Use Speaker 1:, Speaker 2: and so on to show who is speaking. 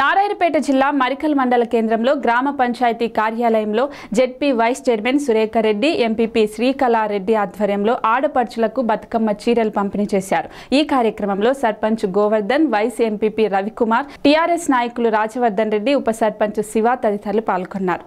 Speaker 1: నారాయణపేట జిల్లా మరికల్ మండల కేంద్రంలో గ్రామ పంచాయతీ కార్యాలయంలో ZP vice chairman Surekha Reddy MPP Srikala Reddy ఆధ్వర్యంలో ఆడపడుచులకు బతుకమ్మ చీరలు పంపిణీ చేశారు. ఈ కార్యక్రమంలో sarpanch Govardhan vice MPP Ravikumar TRS నాయకులు రాజవర్ధన్ రెడ్డి ఉప సర్పంచ్ శివ తదితరులు పాల్గొన్నారు.